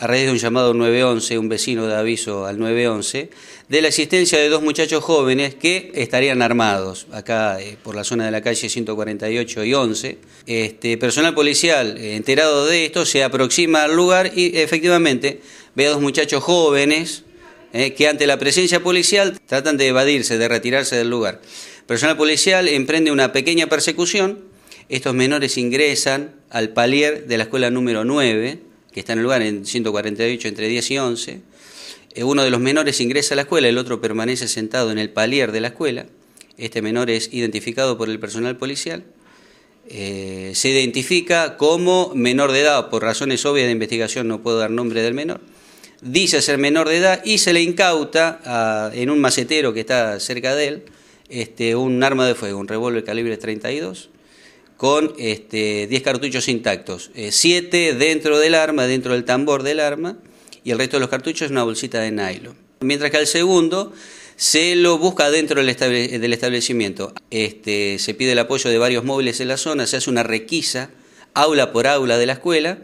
a raíz de un llamado 911, un vecino da aviso al 911, de la existencia de dos muchachos jóvenes que estarían armados, acá eh, por la zona de la calle 148 y 11. Este, personal policial eh, enterado de esto se aproxima al lugar y efectivamente ve a dos muchachos jóvenes eh, que ante la presencia policial tratan de evadirse, de retirarse del lugar. Personal policial emprende una pequeña persecución, estos menores ingresan al palier de la escuela número 9, que está en el lugar en 148 entre 10 y 11. Eh, uno de los menores ingresa a la escuela, el otro permanece sentado en el palier de la escuela. Este menor es identificado por el personal policial. Eh, se identifica como menor de edad, por razones obvias de investigación no puedo dar nombre del menor dice ser menor de edad y se le incauta en un macetero que está cerca de él este, un arma de fuego, un revólver calibre 32 con este, 10 cartuchos intactos, 7 eh, dentro del arma, dentro del tambor del arma, y el resto de los cartuchos es una bolsita de nylon. Mientras que al segundo se lo busca dentro del, establecimiento. Este, se pide el apoyo de varios móviles en la zona, se hace una requisa, aula por aula de la escuela,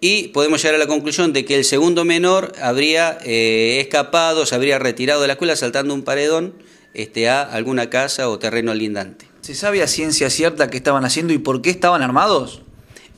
y podemos llegar a la conclusión de que el segundo menor habría eh, escapado, se habría retirado de la escuela saltando un paredón este, a alguna casa o terreno lindante. ¿Se sabe a ciencia cierta qué estaban haciendo y por qué estaban armados?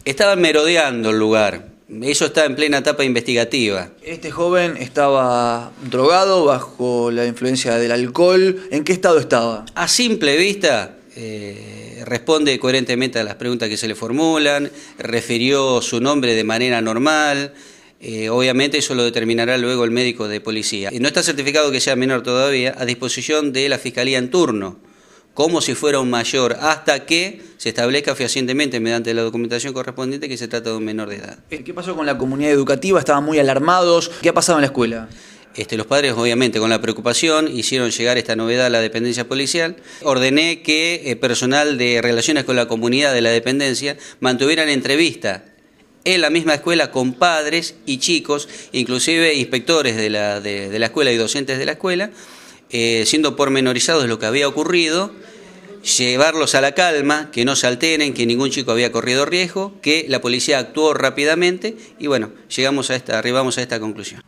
Estaban merodeando el lugar. Eso está en plena etapa investigativa. Este joven estaba drogado, bajo la influencia del alcohol. ¿En qué estado estaba? A simple vista, eh, responde coherentemente a las preguntas que se le formulan, refirió su nombre de manera normal, eh, obviamente eso lo determinará luego el médico de policía. No está certificado que sea menor todavía, a disposición de la Fiscalía en turno, como si fuera un mayor, hasta que se establezca fehacientemente mediante la documentación correspondiente que se trata de un menor de edad. ¿Qué pasó con la comunidad educativa? ¿Estaban muy alarmados? ¿Qué ha pasado en la escuela? Este, los padres, obviamente, con la preocupación, hicieron llegar esta novedad a la dependencia policial. Ordené que eh, personal de relaciones con la comunidad de la dependencia mantuvieran entrevista en la misma escuela con padres y chicos, inclusive inspectores de la, de, la escuela y docentes de la escuela, eh, siendo pormenorizados lo que había ocurrido, llevarlos a la calma, que no se alteren, que ningún chico había corrido riesgo, que la policía actuó rápidamente y bueno, llegamos a esta, arribamos a esta conclusión.